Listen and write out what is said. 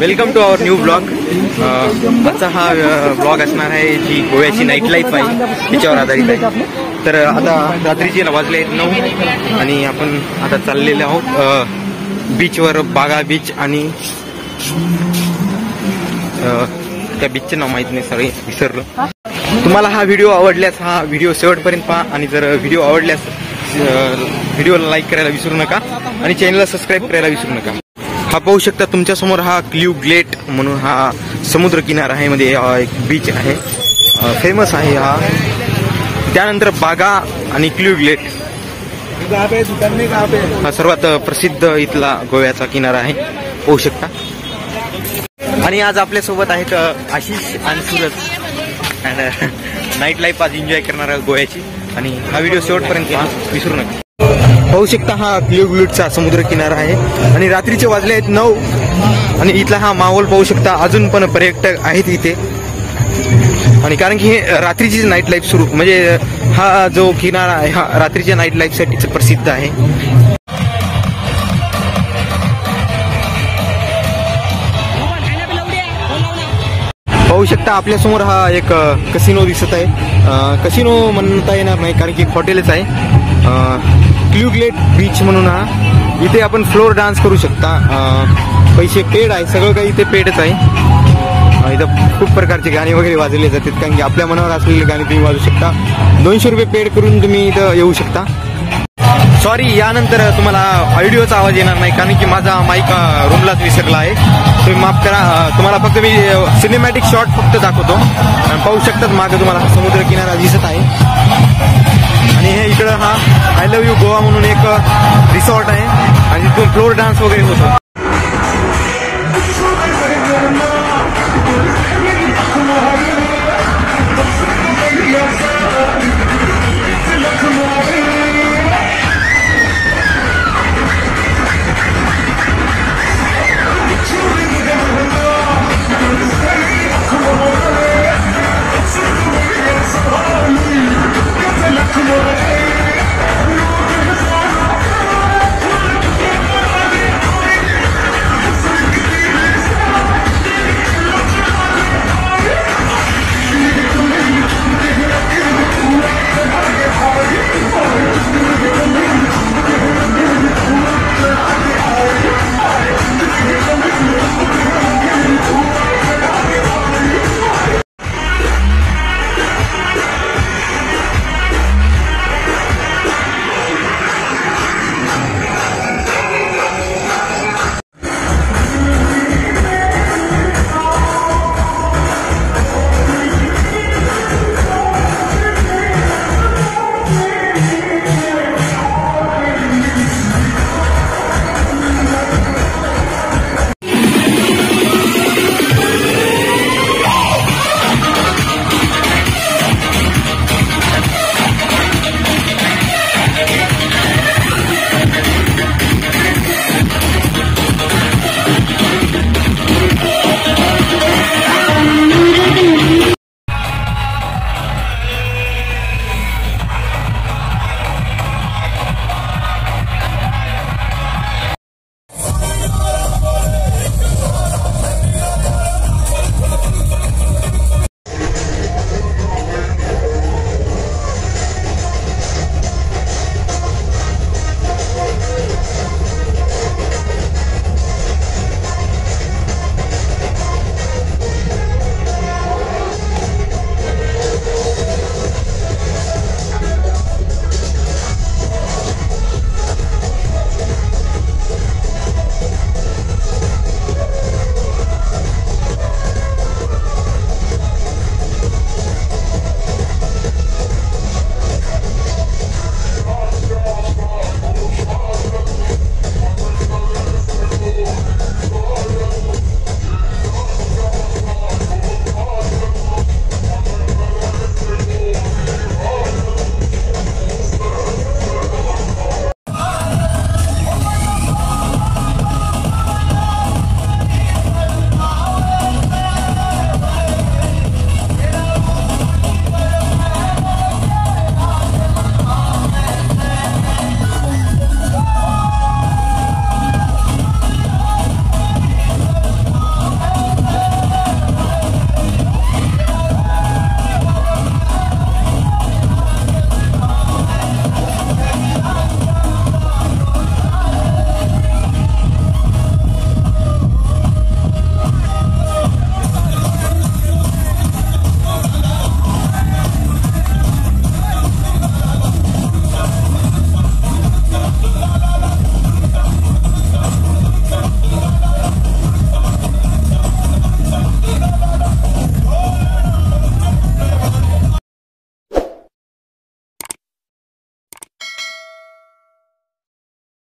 Welcome to our new blog आजचा हा uh, blog असणार आहे जी गोव्याची नाईट लाईफ आहे त्याच्यावर आधारित आहे. तर uh, आता रात्रीचे वाजले आहेत नऊ आणि आपण आता चाललेले आहोत uh, बीचवर बागा बीच आणि त्या बीचचे नाव माहीत नाही सगळे विसरलो. तुम्हाला हा व्हिडिओ आवडल्यास हा व्हिडिओ शेवटपर्यंत पहा आणि जर व्हिडिओ आवडल्यास व्हिडिओला लाईक करायला विसरू नका आणि चॅनलला सबस्क्राईब करायला विसरू नका. हा पाहू शकता तुमच्यासमोर हा क्ल्यू ग्लेट म्हणून हा समुद्रकिनारा आहे मध्ये एक बीच आहे. फेमस आहे हा. त्यानंतर बागा आणि क्ल्यू ग्लेट. हा सर्वात प्रसिद्ध इथला गोव्याचा किनारा आहे. पाहू शकता. आणि आज आपल्यासोबत आहेत आशिष आणि सूरज. अँड नाईट लाईफ आज एन्जॉय करणार गोव्याची. आणि हा व्हिडिओ शेवटपर्यंत विसरू नका. पाहू शकता हा क्ल्यूग्लूटचा समुद्र किनारा आहे. आणि रात्रीचे वाजले आहेत नऊ. आणि इथला हा माहोल पाहू शकता अजून पण पर्यटक आहेत इथे. आणि कारण की हे रात्रीची नाईट लाईफ सुरू म्हणजे हा जो किनारा आहे हा रात्रीच्या नाईट लाईफसाठीच प्रसिद्ध आहे. पाहू शकता आपल्यासमोर हा एक कसिनो दिसत आहे. कसिनो म्हणता येणार नाही कारण की एक हॉटेलच आहे. क्ल्युगलेट बीच म्हणून हा. इथे आपण फ्लोर डान्स करू शकता. पैसे पेड आहे. सगळं काही इथे पेडच आहे. इथं खूप प्रकारचे गाणी वगैरे वाजवले जातात. कारण की आपल्या मनावर असलेले गाणी तुम्ही वाजू शकता. दोनशे रुपये पेड करून तुम्ही इथं येऊ शकता. सॉरी यानंतर तुम्हाला ऑडिओचा आवाज येणार नाही. कारण की माझा माईक रूमलाच विसरला आहे. तुम्ही माफ करा. तुम्हाला फक्त मी सिनेमॅटिक शॉट फक्त दाखवतो. आणि पाहू शकतात मागे तुम्हाला समुद्रकिनारा समुद्र किनारा दिसत आहे. इकडं हा आय लव्ह यू गोवा म्हणून एक रिसॉर्ट आहे. आणि तिथून फ्लोर डान्स वगैरे होतो.